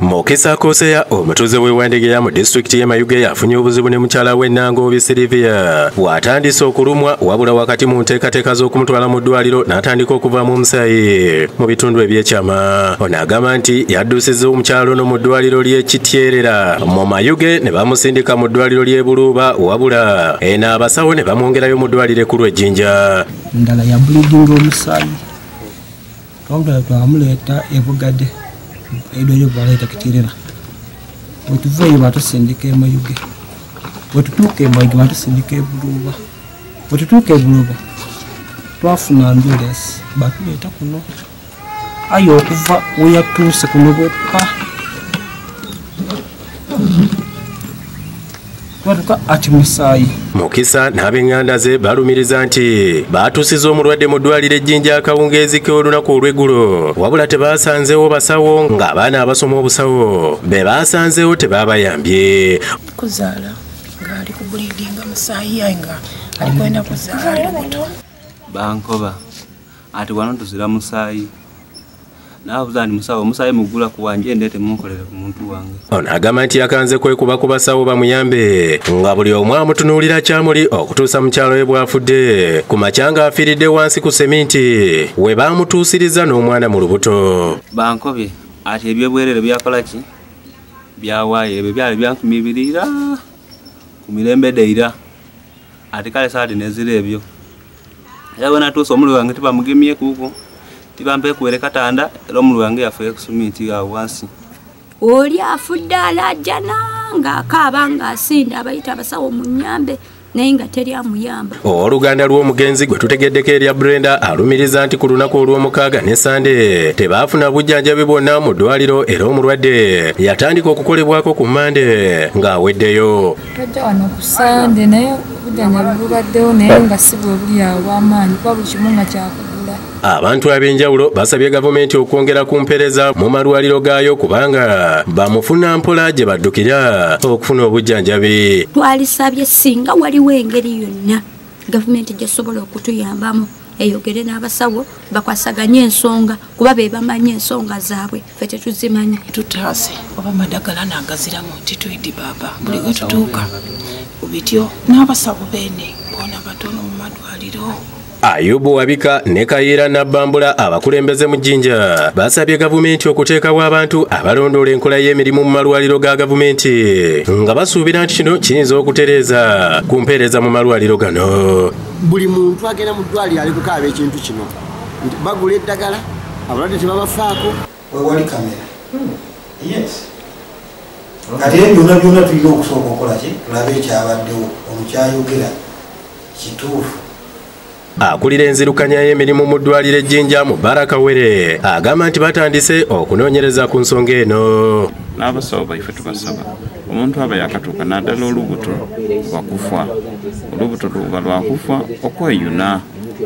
mukisa koseya omutuuze w'ewandegeya mu disitulikiti y'e mayuge yafunye obuzibu ne mukyala we nangobi siriviya bw'atandise okulumwa wabula wakati mu nteekateeka z'okumutwala mu ddwaliro n'atandika okuvaamu omusaayi mu bitundu ebyekyama. Ono agamba nti yadduusizza omukyalo ono mu ddwaliro ly'e kityerera mu mayuge ne bamusindika mu ddwaliro ly'e buluuba wabula eno abasawo ne bamwongerayo mu ddwaliro ekkulu ejjinja ndala ya bulidinga omusaayi twamutwala twamuleeta ebugadde eddwaliro bwaleeta kitirera bwetuvaeyo batusindika emayuge bwetutuuka emayuge batusindika ebuluuba bwetutuuka ebuluuba twafuna ambulance batuleeta kuno. Aye okuva weyatuuse kuno bwekka twatuka ati musaayi mukisa n'ab'eŋŋanda ze balumiriza nti baatuusiza omulwadde mu ddwaliro ejjinja akawungeezi k'olunaku olw'eggulo wabula tebaasanzeewo basawo ng'abaana abasoma obusawo be baasanzeewo tebaabayambye kuzaala ng'ali ku bulidinga musaayi ayi nga ali kwenda kuzaala. Ali lubuto bankoba. Ati wano tuzira musaayi naabuuza nti musawo omusaayi mugula ku wanje ndeete munkolere ku muntu wange. Ono agamba nti yakanze kwekuba ku basawo bamuyambe nga buli omu amutunuulira kyamuli okutuusa mukyalo we bw'afudde. Ku makya ng'afiiridde wansi ku seminti we baamutuusiriza n'omwana mu lubuto. Bankobye ati ebyobwerere byakola ki? Byawaayo ebyo byali byankumiibirira ku mirembe deira ati kale saati nezira ebyo. Era bwe natuusa omuli wange tibamugemye kuuko tibampeekuwere katanda era omuli wange yafuye ku suminti awo wansi. Oli afudde alajjana ng'akaaba ng'asinda abayita abasawo mu nnyambe naye nga teri amuyamba. Oluganda lw'omugenzi gwe tutegeddeko erya brenda alumiriza nti ku lunaku olw'omukaaga ne sande tebaafuna bujjanjabi bwonna mu ddwaliro era omulwadde yatandika okukolebwako ku mande ng'aweddeyo. Tajja wano ku sande naye obujjanjabi bubaddewo naye nga si bwe buli awo bw'amaanyi kuba buli kimu nga kyakugula abantu ab'enjawulo basabye gavumenti okwongera ku mpeereza mu malwaliro gaayo kubanga bamufuna mpola gye baddukira okufuna obujjanjabi. Twalisabye singa waliwo engeri yonna gavumenti gyesobola okutuyambamu eyogere n'abasawo bakwasaganye ensonga kuba be bamanyi ensonga zaabwe fe tetuzimanyi tutaase oba madagala nagaziramu nti twidi baaba buli we tutuuka. Bityo n'abasawo beene boona batono mu madwaliro ayubu wabika ne kayiira nabbambula abakulembeze mu jjinja basabye gavumenti okuteekawo abantu abalondoola enkola y'emirimu mu malwaliro ga gavumenti. Nga basuubira nti kino kiyinza okutereeza. Ku mpeereza mu malwaliro gano. Buli muntu agenda mu ddwaliro ali kukaaba ekintu kino. Nti bagula eddagala abalwadde tebabafaako. Wewali kamera. Kati era byonna byonna tulina okusooka okukola ki? Tulabe ekyabaddewo. Omukyayogera kituufu akulira enzirukanya y'emirimu mu ddwaliro ejjinja mu baraka were agamba nti batandise okunoonyereza ku nsonga eno. N'abasawo baife tubasaba. Omuntu aba yakatuuka naddala olubuto lwakufa olubuto luba lwakufa okweyuna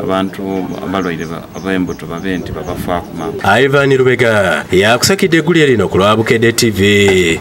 abantu abalwaire ab'embuto babe nti babafaako mama ivan lubega yakusakidde eggulya lino ku lwabukedde tv